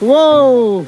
Whoa!